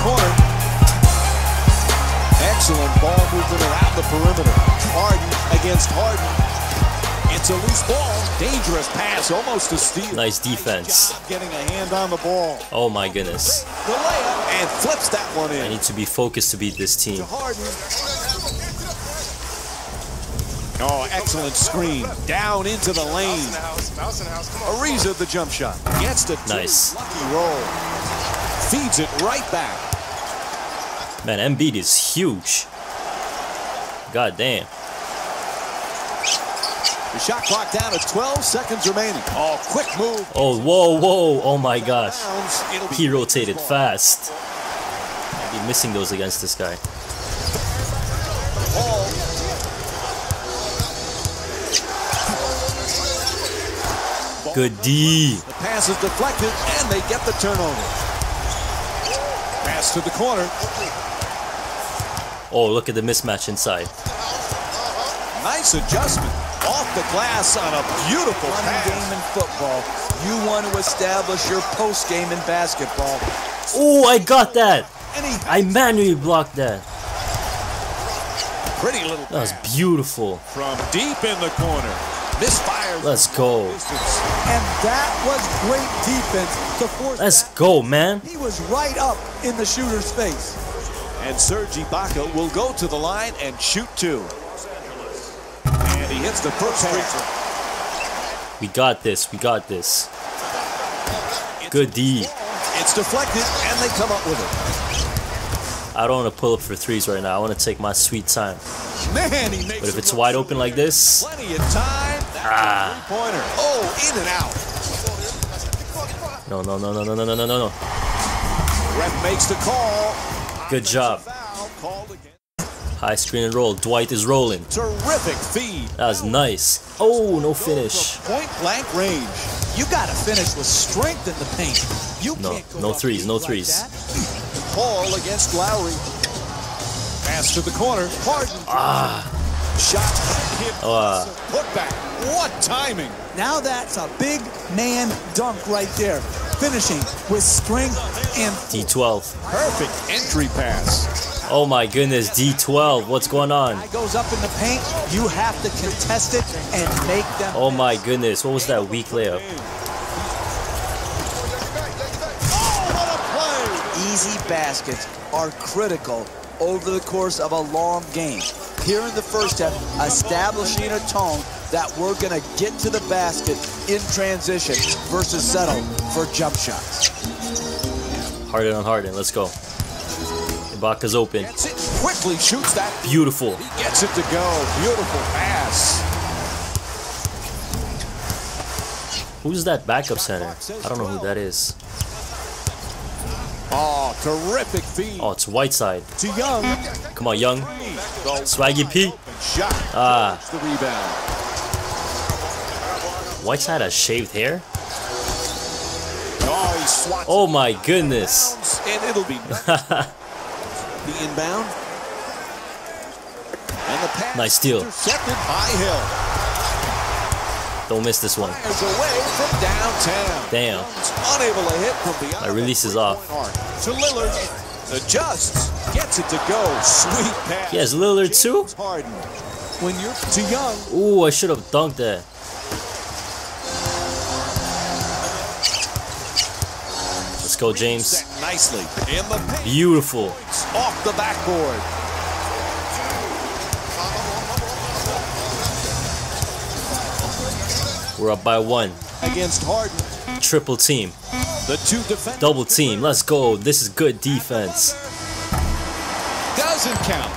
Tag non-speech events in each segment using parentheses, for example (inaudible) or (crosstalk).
corner. Excellent ball movement around the perimeter. Harden against Harden. It's a loose ball. Dangerous pass, almost a steal. Nice defense. Getting a hand on the ball. Oh my goodness. The layup and flips that one in. I need to be focused to beat this team. Oh, excellent screen. Down into the lane. Ariza the jump shot. Gets the. Nice. Lucky roll. Feeds it right back. Man, Embiid is huge. God damn. The shot clock down to 12 seconds remaining. Oh, quick move. Oh, whoa, whoa. Oh my gosh. Bounds. It'll be He rotated fast. I'd be missing those against this guy. Good D. The pass is deflected, and they get the turnover. Pass to the corner. Oh, look at the mismatch inside. Nice adjustment. Off the glass on a beautiful Running pass. game in football. You want to establish your post game in basketball. Oh, I got that. I manually blocked that. pretty little That was beautiful. from deep in the corner. Misfires. Let's go. And that was great defense to force Let's that. go, man. He was right up in the shooter's face. And Serge Ibaka will go to the line and shoot two. And he hits the first free. We got this. We got this. Good D. It's deflected, and they come up with it. I don't want to pull up for threes right now. I want to take my sweet time. Man, he makes But if it's wide open like this, Plenty of time. Ah. three-pointer. Oh, in and out. no, no, no, no, no, no, no, no, no. Ref makes the call. Good job. Foul called again. High screen and roll. Dwight is rolling. Terrific feed. That was nice. Oh, no finish. Point blank range. You got to finish with strength in the paint. You No, no threes, no threes. Paul against Lowry. Pass to the corner. Harden. Ah, Shot. Hit. Oh, uh, Put back. What timing. Now that's a big man dunk right there. Finishing with strength and D12. Perfect entry pass. Oh my goodness, D12. What's going on? guy goes up in the paint. You have to contest it and make them. Oh my goodness, what was that weak layup? Oh, what a play. Easy baskets are critical over the course of a long game. Here in the first half, establishing a tone that we're going to get to the basket in transition versus settle for jump shots. Harden on Harden, let's go. Ibaka's open. Gets it. Quickly shoots that. Beautiful. He gets it to go. Beautiful pass. Who's that backup center? I don't know who that is. Oh, terrific feed Oh, it's Whiteside. to Young. Come on, Young. Swaggy P. Ah. Gets The rebound. Whiteside has shaved hair? Oh, Oh my goodness. and it'll be (laughs) the inbound. And the pass Nice steal. intercepted by Hill. Don't miss this one. Fires away from downtown. Damn. Unable to hit from beyond. My release is off. To Lillard. Adjusts. Gets it to go. Sweet pass. He has Lillard too? Harden. When you're too young, Ooh, I should have dunked that. Let's go, James. nicely in the paint. Beautiful. Off the backboard. We're up by one. Against Harden. Triple team. The two. Double team. Let's go. This is good defense. Doesn't count.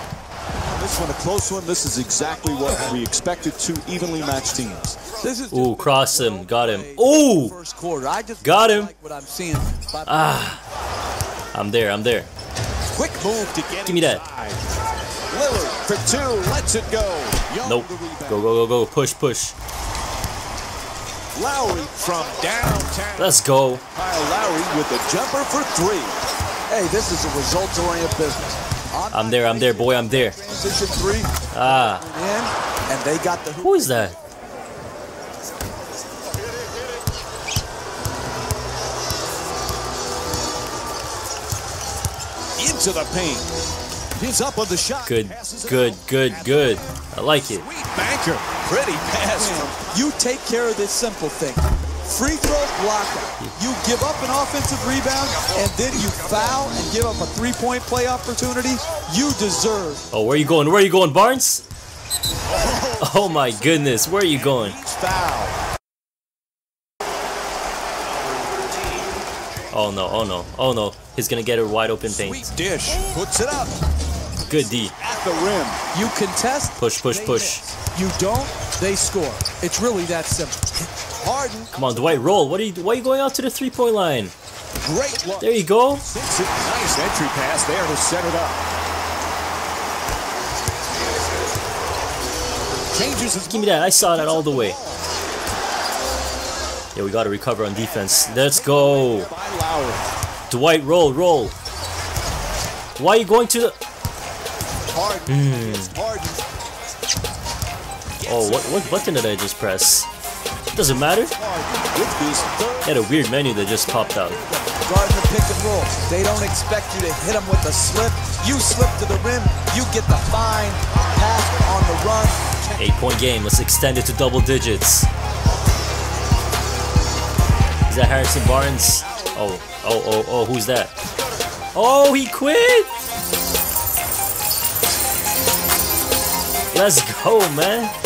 This one a close one. This is exactly what we expected. Two evenly matched teams. This is Ooh, cross him. Got him. Ooh! first quarter. I just Got him. Like what I'm seeing. by- ah. I'm there. I'm there. Quick move to get Give me that. Lillard for two. Lets it go. Nope. Go, go, go, go. Push, push. Lowry from downtown. Let's go. Kyle Lowry with the jumper for three. Hey, this is a results-oriented business. I'm there. I'm there, boy. I'm there. Transition three Ah. in, and they got the. Who is that? into the paint. He's up on the shot. Good, good, good, good. I like it. Pretty pass from You take care of this simple thing. Free throw blocker. You give up an offensive rebound and then you foul and give up a three-point play opportunity. You deserve Oh, where are you going? Where are you going, Barnes? Oh my goodness, where are you going? foul. Oh no, oh no, oh no. He's gonna get a wide open paint. Sweet dish. Puts it up Good D. at the rim. You contest. Push, push, push. You don't, they score. It's really that simple. Harden. Come on, Dwight, roll. What are you? Why are you going out to the three-point line? Great look. There you go. Nice entry pass there to set it up. Changes Give me that. I saw that all the way. Yeah, we gotta recover on defense. Let's go. Dwight, roll, roll. Why are you going to the? Harden. Hmm. Oh, what what button did I just press? Doesn't matter. Harden with his third. Had a weird menu that just popped out. Guarding the pick and roll. They don't expect you to hit them with the slip. You slip to the rim. You get the fine pass on the run. Eight point game. Let's extend it to double digits. Is that Harrison Barnes? Oh, oh, oh, oh, who's that? Oh, he quit! Let's go, man.